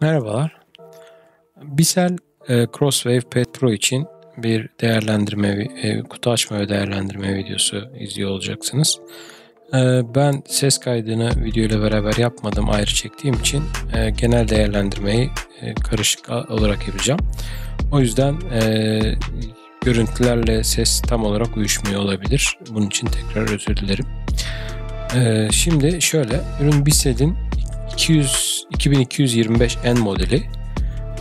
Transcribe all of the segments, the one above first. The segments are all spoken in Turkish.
Merhabalar. Bisel e, Crosswave Pad için bir değerlendirme, e, kutu açma ve değerlendirme videosu izliyor olacaksınız. E, ben ses kaydını video ile beraber yapmadım ayrı çektiğim için e, genel değerlendirmeyi karışık olarak yapacağım. O yüzden görüntülerle ses tam olarak uyuşmuyor olabilir. Bunun için tekrar özür dilerim. Şimdi şöyle, ürün Bisel'in 200 2225N modeli.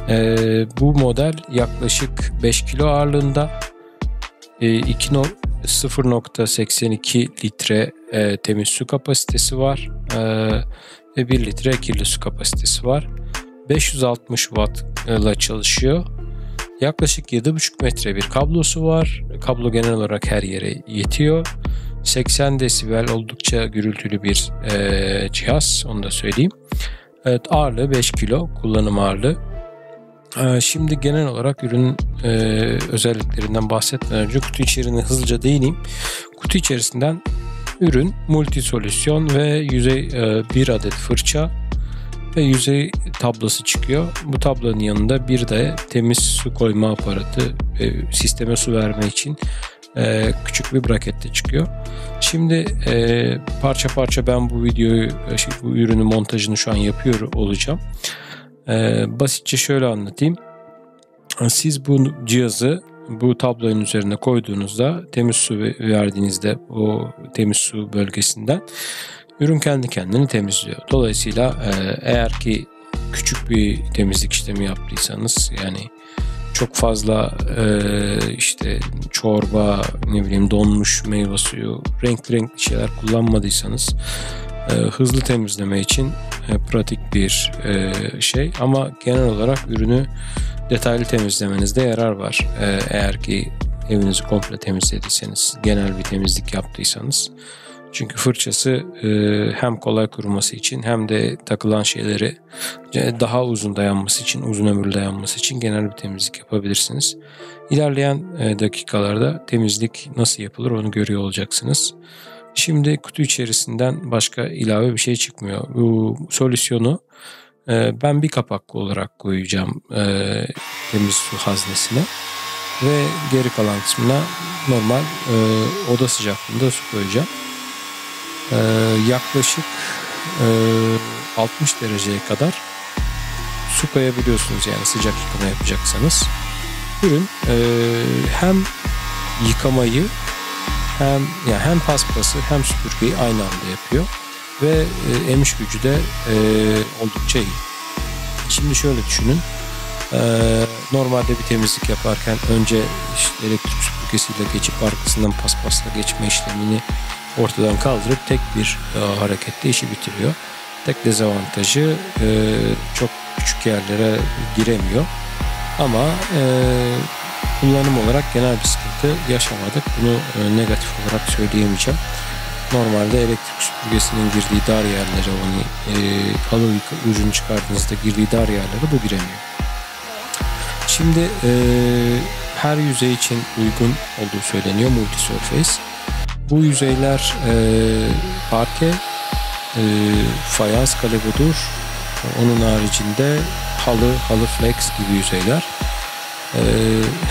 Ee, bu model yaklaşık 5 kilo ağırlığında e, 0.82 litre e, temiz su kapasitesi var e, ve 1 litre kirli su kapasitesi var. 560 watt ile çalışıyor. Yaklaşık 7,5 metre bir kablosu var. Kablo genel olarak her yere yetiyor. 80 desibel oldukça gürültülü bir e, cihaz onu da söyleyeyim. Evet ağırlığı 5 kilo kullanım ağırlığı. E, şimdi genel olarak ürünün e, özelliklerinden bahsetmeden önce kutu içeriğine hızlıca değineyim. Kutu içerisinden ürün multi solüsyon ve yüzey e, bir adet fırça ve yüzey tablosu çıkıyor. Bu tablonun yanında bir de temiz su koyma aparatı ve sisteme su verme için e, küçük bir brakette çıkıyor. Şimdi e, parça parça ben bu videoyu, e, şey, bu ürünü montajını şu an yapıyor olacağım. E, basitçe şöyle anlatayım. Siz bu cihazı bu tablonun üzerine koyduğunuzda temiz su verdiğinizde o temiz su bölgesinden ürün kendi kendini temizliyor. Dolayısıyla e, eğer ki küçük bir temizlik işlemi yaptıysanız yani çok fazla e, işte çorba ne bileyim donmuş meyve suyu renkli renkli şeyler kullanmadıysanız e, hızlı temizleme için e, pratik bir e, şey ama genel olarak ürünü detaylı temizlemenizde yarar var. E, eğer ki evinizi komple temizlediyseniz genel bir temizlik yaptıysanız. Çünkü fırçası e, hem kolay kuruması için hem de takılan şeyleri daha uzun dayanması için, uzun ömürlü dayanması için genel bir temizlik yapabilirsiniz. İlerleyen e, dakikalarda temizlik nasıl yapılır onu görüyor olacaksınız. Şimdi kutu içerisinden başka ilave bir şey çıkmıyor. Bu solüsyonu e, ben bir kapak olarak koyacağım temiz su haznesine ve geri kalan kısmına normal oda sıcaklığında su koyacağım e, yaklaşık e, 60 dereceye kadar su koyabiliyorsunuz yani sıcak yıkama yapacaksanız. Ürün e, hem yıkamayı hem yani hem paspası hem süpürgeyi aynı anda yapıyor ve e, emiş gücü de e, oldukça iyi. Şimdi şöyle düşünün. E, normalde bir temizlik yaparken önce işte elektrik süpürgesiyle geçip arkasından paspasla geçme işlemini ortadan kaldırıp tek bir e, harekette işi bitiriyor. Tek dezavantajı e, çok küçük yerlere giremiyor. Ama e, kullanım olarak genel bir sıkıntı yaşamadık. Bunu e, negatif olarak söyleyemeyeceğim. Normalde elektrik süpürgesinin girdiği dar yerlere e, halı ucunu çıkardığınızda girdiği dar yerlere bu giremiyor. Şimdi e, her yüzey için uygun olduğu söyleniyor multi surface. Bu yüzeyler e, parke, e, fayans kalebudur. Onun haricinde halı, halı flex gibi yüzeyler. E,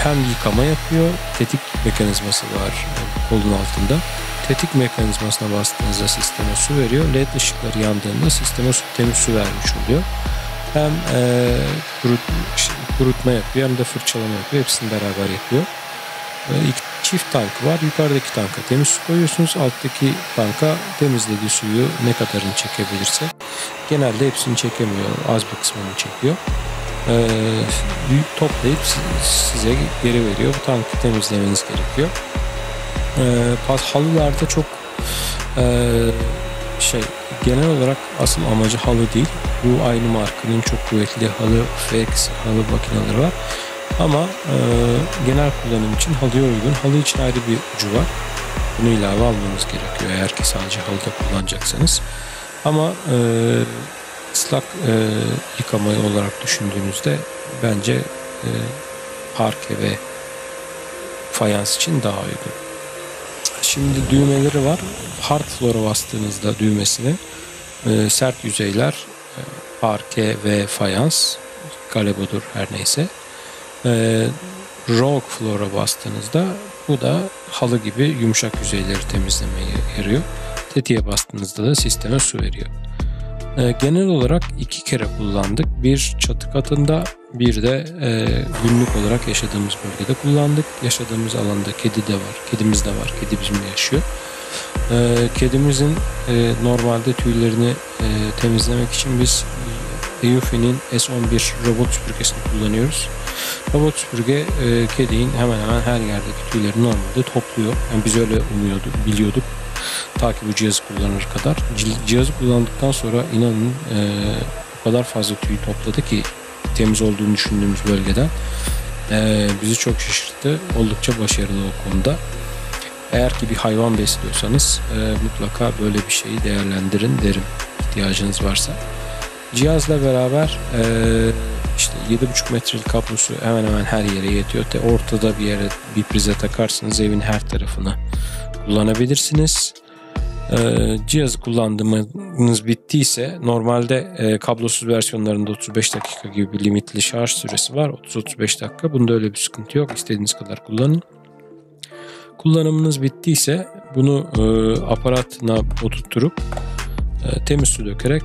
hem yıkama yapıyor, tetik mekanizması var kolun altında. Tetik mekanizmasına bastığınızda sisteme su veriyor. LED ışıkları yandığında sisteme su, temiz su vermiş oluyor. Hem e, kurut, kurutma yapıyor hem de fırçalama yapıyor. Hepsini beraber yapıyor. E, çift tankı var. Yukarıdaki tanka temiz su koyuyorsunuz. Alttaki tanka temizlediği suyu ne kadarını çekebilirse. Genelde hepsini çekemiyor. Az bir kısmını çekiyor. Ee, toplayıp size geri veriyor. Bu tankı temizlemeniz gerekiyor. Ee, halılarda çok e, şey genel olarak asıl amacı halı değil. Bu aynı markanın çok kuvvetli halı, FX halı makineleri var. Ama e, genel kullanım için halıya uygun. Halı için ayrı bir ucu var. Bunu ilave almanız gerekiyor eğer ki sadece halıda kullanacaksanız. Ama e, ıslak e, yıkama olarak düşündüğünüzde bence e, parke ve fayans için daha uygun. Şimdi düğmeleri var. Hard floor'a bastığınızda düğmesini e, sert yüzeyler e, parke ve fayans. Galebodur her neyse. E, Rogue Floor'a bastığınızda bu da halı gibi yumuşak yüzeyleri temizlemeye yarıyor. Tetiğe bastığınızda da sisteme su veriyor. E, genel olarak iki kere kullandık. Bir çatı katında bir de e, günlük olarak yaşadığımız bölgede kullandık. Yaşadığımız alanda kedi de var. Kedimiz de var. Kedi bizimle yaşıyor. E, kedimizin e, normalde tüylerini e, temizlemek için biz Eufy'nin S11 robot süpürgesini kullanıyoruz. Robot süpürge e, kedinin hemen hemen her yerdeki tüyleri normalde topluyor. Yani biz öyle umuyorduk, biliyorduk. Ta ki bu cihazı kullanır kadar. Cihazı kullandıktan sonra inanın e, o kadar fazla tüy topladı ki temiz olduğunu düşündüğümüz bölgeden. E, bizi çok şaşırttı. Oldukça başarılı o konuda. Eğer ki bir hayvan besliyorsanız e, mutlaka böyle bir şeyi değerlendirin derim ihtiyacınız varsa. Cihazla beraber e, işte 7,5 metrelik kablosu hemen hemen her yere yetiyor. De ortada bir yere bir prize takarsınız evin her tarafını kullanabilirsiniz. E, cihazı kullandığınız bittiyse normalde e, kablosuz versiyonlarında 35 dakika gibi bir limitli şarj süresi var. 30-35 dakika. Bunda öyle bir sıkıntı yok. İstediğiniz kadar kullanın. Kullanımınız bittiyse bunu e, aparatına oturtturup e, temiz su dökerek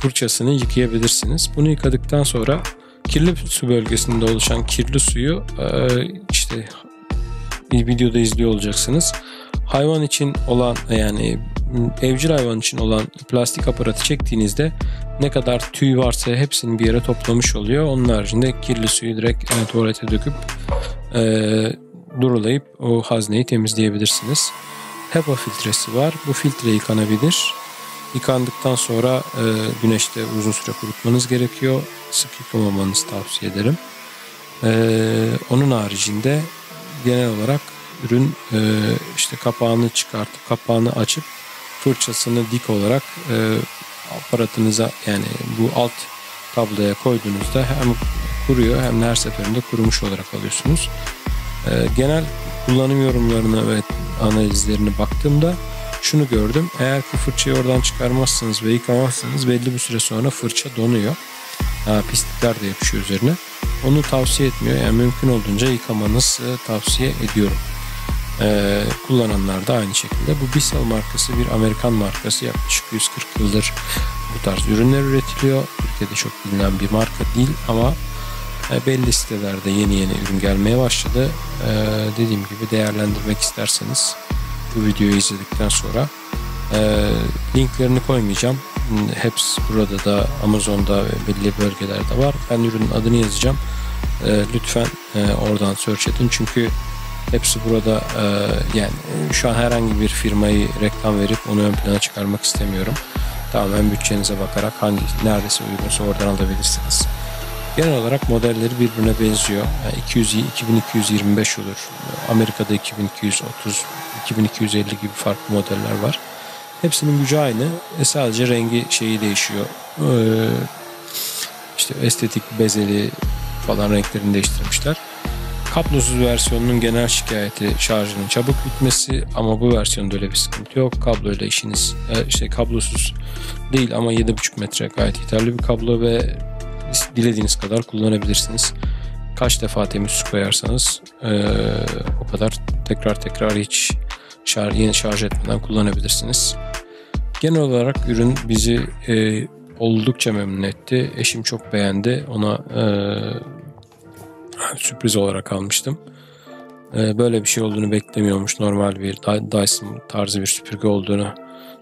fırçasını yıkayabilirsiniz. Bunu yıkadıktan sonra kirli su bölgesinde oluşan kirli suyu e, işte videoda izliyor olacaksınız. Hayvan için olan yani evcil hayvan için olan plastik aparatı çektiğinizde ne kadar tüy varsa hepsini bir yere toplamış oluyor. Onun haricinde kirli suyu direkt e, tuvalete döküp e, durulayıp o hazneyi temizleyebilirsiniz. HEPA filtresi var. Bu filtre yıkanabilir. Yıkandıktan sonra e, güneşte uzun süre kurutmanız gerekiyor. Sık yıkamamanızı tavsiye ederim. E, onun haricinde genel olarak ürün e, işte kapağını çıkartıp kapağını açıp fırçasını dik olarak e, aparatınıza yani bu alt tabloya koyduğunuzda hem kuruyor hem de her seferinde kurumuş olarak alıyorsunuz. E, genel kullanım yorumlarına ve analizlerine baktığımda şunu gördüm. Eğer ki fırçayı oradan çıkarmazsanız ve yıkamazsanız belli bir süre sonra fırça donuyor. Ha, pislikler de yapışıyor üzerine. Onu tavsiye etmiyor. Yani mümkün olduğunca yıkamanızı tavsiye ediyorum. Ee, kullananlar da aynı şekilde. Bu Bissell markası bir Amerikan markası. Yaklaşık 140 yıldır bu tarz ürünler üretiliyor. Türkiye'de çok bilinen bir marka değil ama e, belli sitelerde yeni yeni ürün gelmeye başladı. Ee, dediğim gibi değerlendirmek isterseniz bu videoyu izledikten sonra e, linklerini koymayacağım. Hepsi burada da Amazon'da ve belli bölgelerde var. Ben ürünün adını yazacağım. E, lütfen e, oradan search edin çünkü hepsi burada e, yani şu an herhangi bir firmayı reklam verip onu ön plana çıkarmak istemiyorum. Tamamen bütçenize bakarak hangi neredeyse uygunsa oradan alabilirsiniz. Genel olarak modelleri birbirine benziyor. Yani 200, 2225 olur. Amerika'da 2230, 2250 gibi farklı modeller var. Hepsinin gücü aynı. E sadece rengi şeyi değişiyor. Ee, işte estetik bezeli falan renklerini değiştirmişler. Kablosuz versiyonunun genel şikayeti şarjının çabuk bitmesi ama bu versiyonda öyle bir sıkıntı yok. Kabloyla işiniz işte kablosuz değil ama 7.5 metre gayet yeterli bir kablo ve dilediğiniz kadar kullanabilirsiniz. Kaç defa temiz su koyarsanız e, o kadar tekrar tekrar hiç şarj, yeni şarj etmeden kullanabilirsiniz. Genel olarak ürün bizi e, oldukça memnun etti. Eşim çok beğendi. Ona e, sürpriz olarak almıştım. E, böyle bir şey olduğunu beklemiyormuş. Normal bir Dyson tarzı bir süpürge olduğunu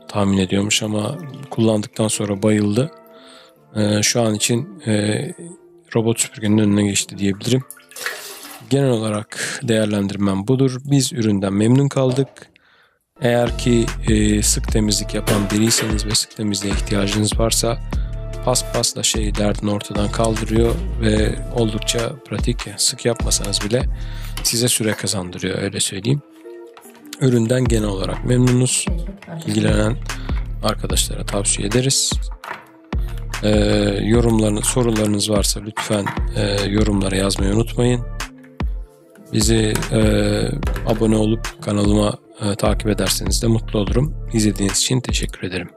tahmin ediyormuş ama kullandıktan sonra bayıldı. E, şu an için e, robot süpürgenin önüne geçti diyebilirim. Genel olarak değerlendirmem budur. Biz üründen memnun kaldık. Eğer ki e, sık temizlik yapan biriyseniz ve sık temizliğe ihtiyacınız varsa paspasla şey derdini ortadan kaldırıyor ve oldukça pratik. Sık yapmasanız bile size süre kazandırıyor öyle söyleyeyim. Üründen genel olarak memnunuz. İlgilenen arkadaşlara tavsiye ederiz. Ee, yorumlarınız, sorularınız varsa lütfen e, yorumlara yazmayı unutmayın. Bizi e, abone olup kanalıma e, takip ederseniz de mutlu olurum. İzlediğiniz için teşekkür ederim.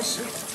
十盒